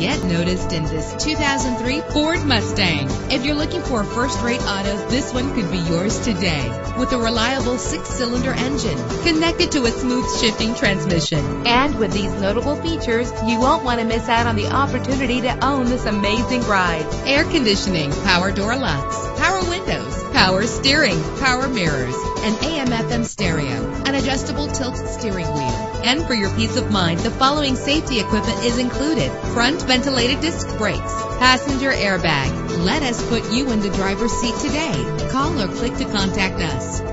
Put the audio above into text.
get noticed in this 2003 Ford Mustang. If you're looking for a first-rate auto, this one could be yours today. With a reliable six-cylinder engine connected to a smooth shifting transmission. And with these notable features, you won't want to miss out on the opportunity to own this amazing ride. Air conditioning, power door locks, power windows, power steering, power mirrors, an AM FM stereo, an adjustable tilt steering wheel. And for your peace of mind, the following safety equipment is included. Front ventilated disc brakes, passenger airbag. Let us put you in the driver's seat today. Call or click to contact us.